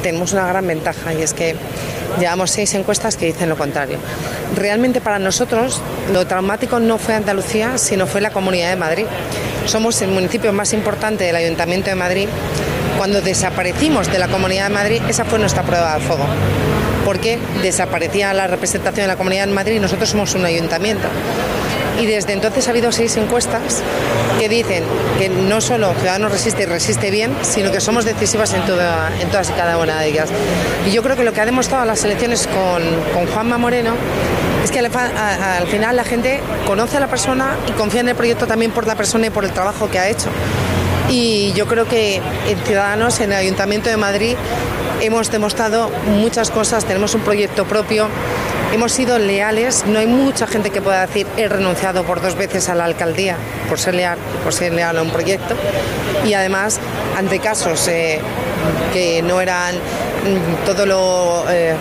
tenemos una gran ventaja y es que llevamos seis encuestas que dicen lo contrario. Realmente para nosotros lo traumático no fue Andalucía, sino fue la Comunidad de Madrid. Somos el municipio más importante del Ayuntamiento de Madrid. Cuando desaparecimos de la Comunidad de Madrid, esa fue nuestra prueba de fuego porque desaparecía la representación de la Comunidad de Madrid y nosotros somos un ayuntamiento. Y desde entonces ha habido seis encuestas que dicen que no solo Ciudadanos resiste y resiste bien, sino que somos decisivas en, en todas y cada una de ellas. Y yo creo que lo que ha demostrado las elecciones con, Juanma Moreno es que al, final la gente conoce a la persona y confía en el proyecto también por la persona y por el trabajo que ha hecho. Y yo creo que en Ciudadanos, en el Ayuntamiento de Madrid, hemos demostrado muchas cosas, tenemos un proyecto propio, hemos sido leales, no hay mucha gente que pueda decir he renunciado por dos veces a la alcaldía por ser leal, por ser leal a un proyecto y además ante casos eh, que no eran mm, todo lo eh,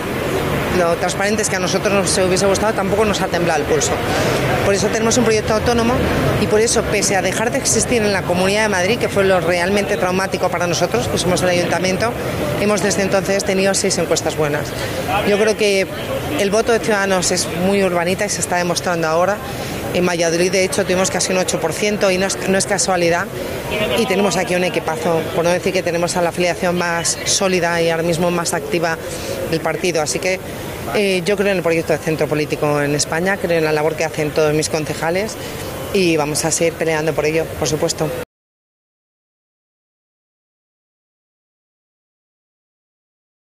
lo transparentes que a nosotros nos hubiese gustado, tampoco nos ha temblado el pulso. Por eso tenemos un proyecto autónomo y por eso, pese a dejar de existir en la Comunidad de Madrid, que fue lo realmente traumático para nosotros, que somos el ayuntamiento, hemos desde entonces tenido seis encuestas buenas. Yo creo que el voto de Ciudadanos es muy urbanita y se está demostrando ahora. En Valladolid, de hecho, tuvimos casi un 8% y no es, no es, casualidad. Y tenemos aquí un equipazo, por no decir que tenemos a la afiliación más sólida y ahora mismo más activa del partido. Así que eh, yo creo en el proyecto de centro político en España, creo en la labor que hacen todos mis concejales y vamos a seguir peleando por ello, por supuesto.